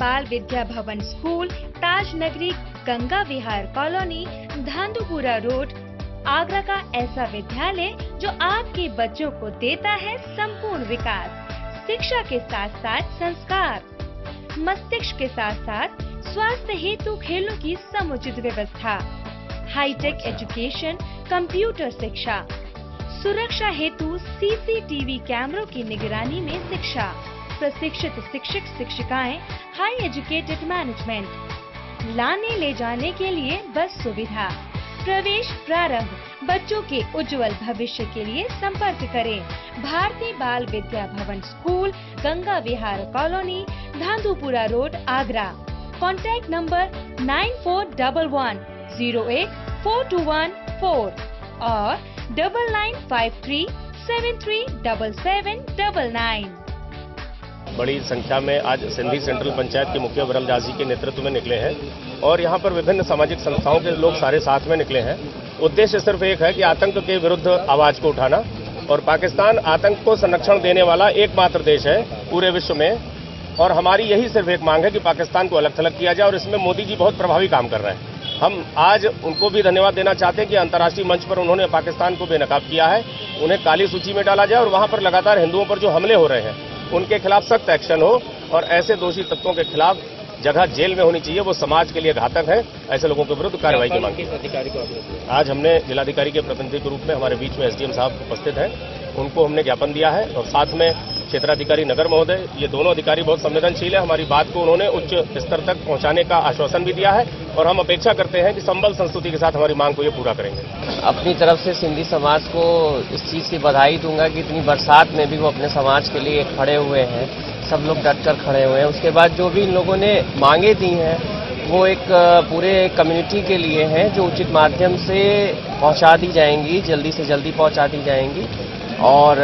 बाल विद्या Bhavan school Taj Nagri Ganga Vihar colony Dhandhupura road, Agra का ऐसा विद्यालय जो आपके बच्चों को देता है संपूर्ण विकास, शिक्षा के साथ साथ संस्कार, मस्तिष्क के साथ साथ स्वास्थ्य हेतु खेलों की समुचित व्यवस्था, हाईटेक एजुकेशन, कंप्यूटर शिक्षा, सुरक्षा हेतु सीसीटीवी कैमरों की निगरानी में शिक्षा। प्रशिक्षित शिक्षक शिक्षिकाएँ हाई एजुकेटेड मैनेजमेंट लाने ले जाने के लिए बस सुविधा। प्रवेश प्रारंभ, बच्चों के उज्जवल भविष्य के लिए संपर्क करें। Bharatiya Bal Vidya Bhavan school, Ganga Vihar colony, Dhandhupura road, Agra. Contact number nine four double one zero eight four two one four और double nine five three seven three double seven double nine. बड़ी संख्या में आज Sindhi central panchayat के मुखिया ब्रह्मदास जाजी के नेतृत्व में निकले हैं और यहाँ पर विभिन्न सामाजिक संस्थाओं के लोग सारे साथ में निकले हैं। उद्देश्य सिर्फ़ एक है कि आतंक के विरुद्ध आवाज़ को उठाना और पाकिस्तान आतंक को संरक्षण देने वाला एकमात्र देश है पूरे विश्व में। और हमारी यही सिर्फ़ एक मांग है कि पाकिस्तान को अलग थलग किया जाए और इसमें मोदी जी बहुत प्रभावी काम कर रहे हैं। हम आज उनको भी धन्यवाद देना चाहते हैं कि अंतर्राष्ट्रीय मंच पर उन्होंने पाकिस्तान को बेनकाब किया है। उन्हें काली सूची में डाला जाए और वहाँ पर लगातार हिंदुओं पर जो हमले हो रहे हैं उनके खिलाफ सख्त एक्शन हो और ऐसे दोषी तत्वों के खिलाफ जगह जेल में होनी चाहिए वो समाज के लिए घातक है ऐसे लोगों के विरुद्ध कार्रवाई की मांग की आज हमने जिलाधिकारी के प्रतिनिधि के रूप में हमारे बीच में एसडीएम साहब उपस्थित हैं उनको हमने ज्ञापन दिया है और साथ में क्षेत्राधिकारी नगर महोदय, ये दोनों अधिकारी बहुत संवेदनशील है। हमारी बात को उन्होंने उच्च स्तर तक पहुँचाने का आश्वासन भी दिया है और हम अपेक्षा करते हैं कि संबल संस्तुति के साथ हमारी मांग को ये पूरा करेंगे। अपनी तरफ़ से सिंधी समाज को इस चीज़ की बधाई दूँगा कि इतनी बरसात में भी वो अपने समाज के लिए खड़े हुए हैं। सब लोग डट कर खड़े हुए हैं। उसके बाद जो भी इन लोगों ने मांगे दी हैं, वो एक पूरे कम्युनिटी के लिए हैं, जो उचित माध्यम से पहुँचा दी जाएँगी, जल्दी से जल्दी पहुँचा दी जाएँगी। और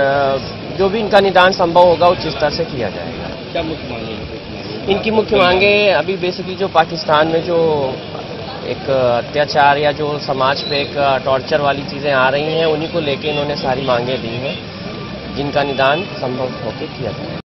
जो भी इनका निदान संभव होगा उस स्तर से किया जाएगा। क्या मुख्य मांगे इनकी मुख्य मांगे अभी बेसिकली जो पाकिस्तान में जो एक अत्याचार या जो समाज पे एक टॉर्चर वाली चीज़ें आ रही हैं उन्हीं को लेके इन्होंने सारी मांगे दी हैं जिनका निदान संभव होकर किया जाए